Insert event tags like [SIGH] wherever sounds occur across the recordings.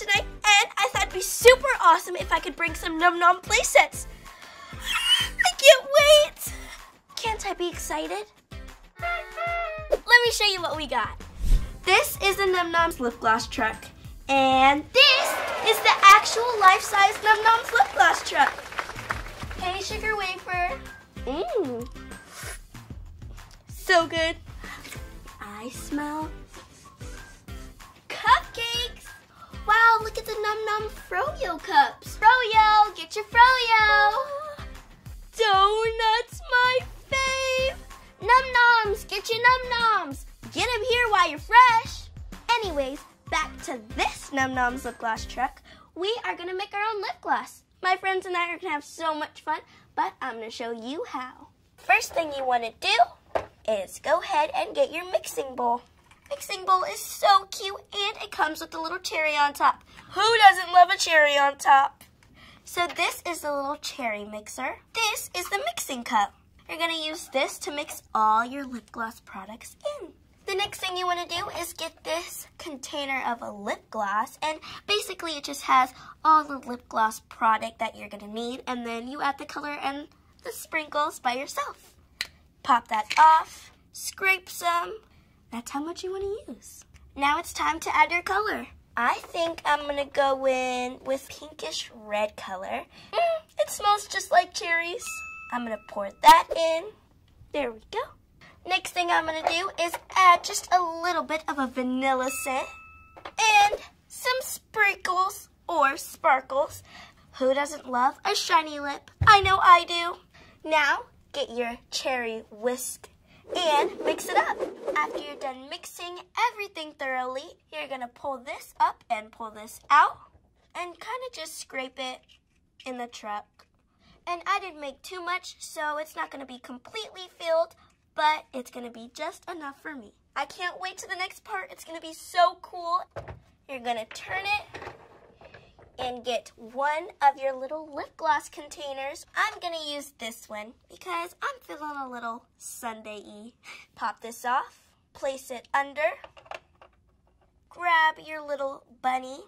tonight and I thought it'd be super awesome if I could bring some Num Nom playsets. [GASPS] I can't wait! Can't I be excited? Let me show you what we got. This is the Num Noms lip gloss truck. And this is the actual life-size Num Noms lip gloss truck. Hey, sugar wafer. Mmm. So good. I smell at the Num Num Froyo cups. Froyo, get your Froyo. [GASPS] Donuts, my fave. Num Noms, get your Num Noms. Get them here while you're fresh. Anyways, back to this Num Noms lip gloss truck. We are gonna make our own lip gloss. My friends and I are gonna have so much fun, but I'm gonna show you how. First thing you wanna do is go ahead and get your mixing bowl. Mixing bowl is so cute and it comes with a little cherry on top. Who doesn't love a cherry on top? So this is the little cherry mixer. This is the mixing cup. You're gonna use this to mix all your lip gloss products in. The next thing you wanna do is get this container of a lip gloss and basically it just has all the lip gloss product that you're gonna need and then you add the color and the sprinkles by yourself. Pop that off, scrape some. That's how much you wanna use. Now it's time to add your color. I think I'm gonna go in with pinkish red color. Mm, it smells just like cherries. I'm gonna pour that in. There we go. Next thing I'm gonna do is add just a little bit of a vanilla scent and some sprinkles or sparkles. Who doesn't love a shiny lip? I know I do. Now, get your cherry whisk and mix it up. After you're done mixing everything thoroughly, you're gonna pull this up and pull this out and kind of just scrape it in the truck. And I didn't make too much, so it's not gonna be completely filled, but it's gonna be just enough for me. I can't wait to the next part. It's gonna be so cool. You're gonna turn it and get one of your little lip gloss containers. I'm gonna use this one because I'm feeling a little Sundae-y. Pop this off, place it under, grab your little bunny,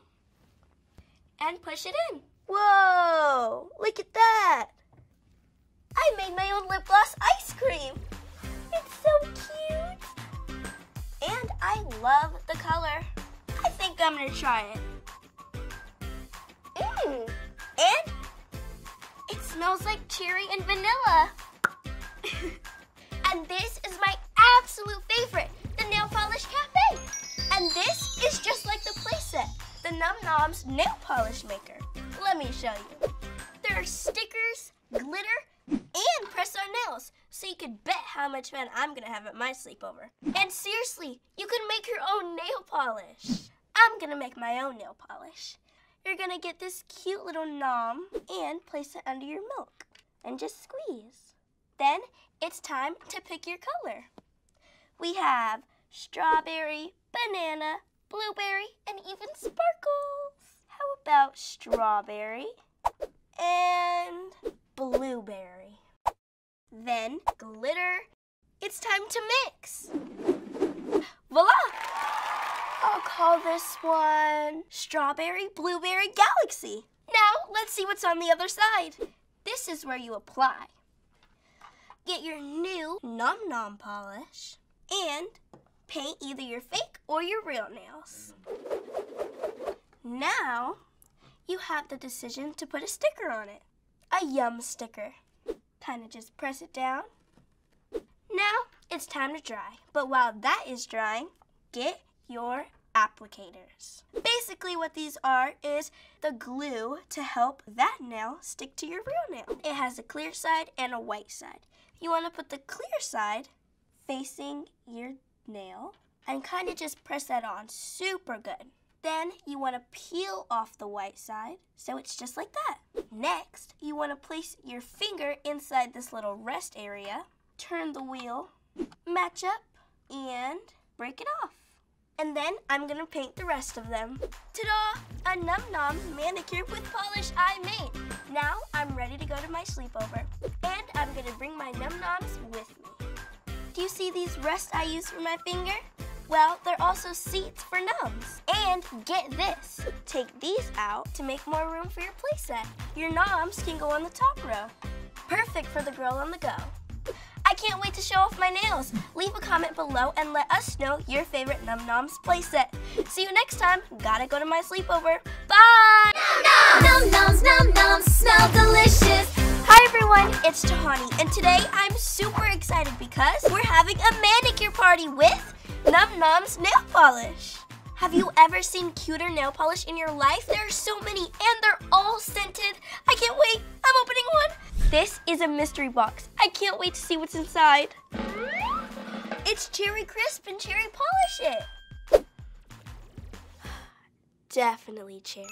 and push it in. Whoa, look at that. I made my own lip gloss ice cream. It's so cute. And I love the color. I think I'm gonna try it. Mmm. And it smells like cherry and vanilla. [LAUGHS] and this is my absolute favorite, the Nail Polish Cafe. And this is just like the playset, the Num Noms Nail Polish Maker. Let me show you. There are stickers, glitter, and press-on nails, so you can bet how much fun I'm gonna have at my sleepover. And seriously, you can make your own nail polish. I'm gonna make my own nail polish. You're gonna get this cute little nom and place it under your milk and just squeeze. Then it's time to pick your color. We have strawberry, banana, blueberry, and even sparkles. How about strawberry and blueberry? Then glitter. It's time to mix. Voila! I'll call this one Strawberry Blueberry Galaxy. Now, let's see what's on the other side. This is where you apply. Get your new Num Nom polish and paint either your fake or your real nails. Now, you have the decision to put a sticker on it. A yum sticker. Kind of just press it down. Now, it's time to dry. But while that is drying, get your applicators. Basically what these are is the glue to help that nail stick to your real nail. It has a clear side and a white side. You want to put the clear side facing your nail and kind of just press that on super good. Then you want to peel off the white side so it's just like that. Next, you want to place your finger inside this little rest area, turn the wheel, match up, and break it off. And then I'm gonna paint the rest of them. Ta-da! A Num Nom manicure with polish I made. Now I'm ready to go to my sleepover. And I'm gonna bring my Num Noms with me. Do you see these rests I use for my finger? Well, they're also seats for nums. And get this, take these out to make more room for your playset. Your noms can go on the top row. Perfect for the girl on the go. I can't wait to show off my nails. Leave a comment below and let us know your favorite Num Noms playset. See you next time. Gotta go to my sleepover. Bye! Num Noms! Num noms, num noms, smell delicious. Hi everyone, it's Tahani, and today I'm super excited because we're having a manicure party with Num Nom's nail polish. Have you ever seen cuter nail polish in your life? There are so many and they're all scented. I can't wait. I'm opening one. This is a mystery box. I can't wait to see what's inside. It's Cherry Crisp and Cherry Polish It. [GASPS] Definitely cherry.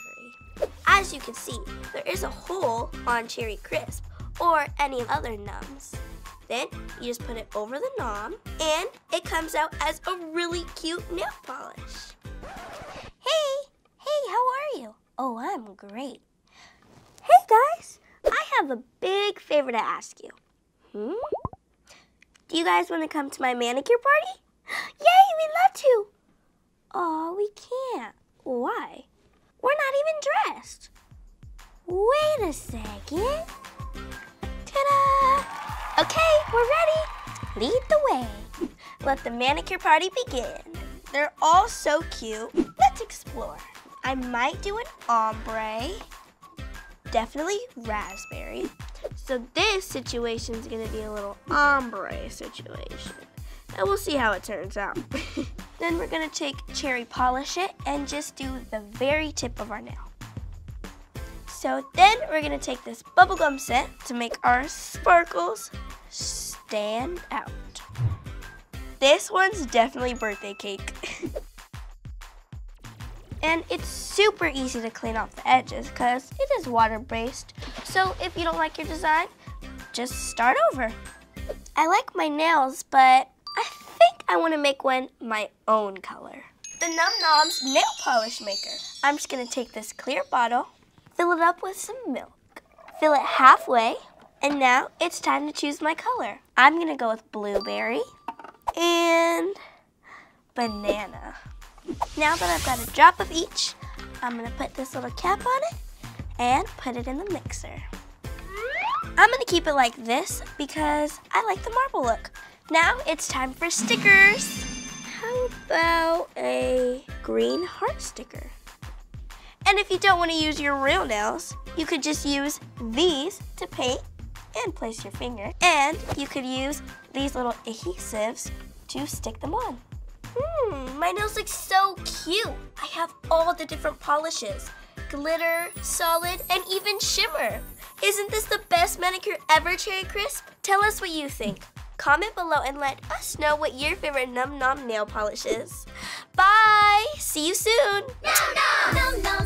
As you can see, there is a hole on Cherry Crisp or any other nums. Then you just put it over the nom and it comes out as a really cute nail polish. Great. Hey guys, I have a big favor to ask you. Hmm? Do you guys want to come to my manicure party? Yay, we'd love to. Oh, we can't. Why? We're not even dressed. Wait a second. Ta-da! Okay, we're ready. Lead the way. Let the manicure party begin. They're all so cute. Let's explore. I might do an ombre. Definitely raspberry. So this situation is gonna be a little ombre situation. And we'll see how it turns out. [LAUGHS] then we're gonna take cherry polish it and just do the very tip of our nail. So then we're gonna take this bubblegum set to make our sparkles stand out. This one's definitely birthday cake. And it's super easy to clean off the edges because it is water-based. So if you don't like your design, just start over. I like my nails, but I think I want to make one my own color. The Num Noms Nail Polish Maker. I'm just going to take this clear bottle, fill it up with some milk, fill it halfway, and now it's time to choose my color. I'm going to go with blueberry and banana. Now that I've got a drop of each, I'm to put this little cap on it and put it in the mixer. I'm to keep it like this because I like the marble look. Now it's time for stickers. How about a green heart sticker? And if you don't want to use your real nails, you could just use these to paint and place your finger. And you could use these little adhesives to stick them on. Hmm, my nails look so cute. I have all the different polishes. Glitter, solid, and even shimmer. Isn't this the best manicure ever, Cherry Crisp? Tell us what you think. Comment below and let us know what your favorite Num Nom nail polish is. Bye! See you soon! Num noms, num delicious.